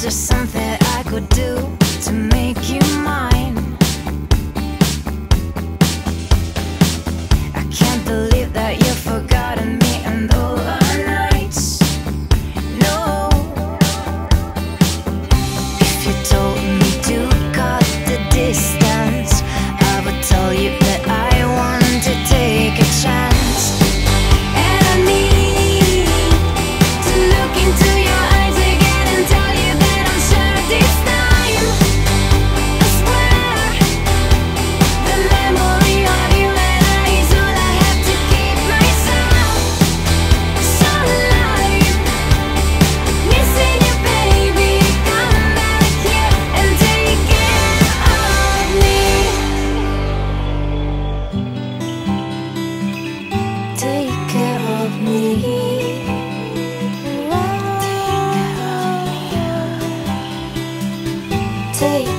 Just something I could do to make you mine? take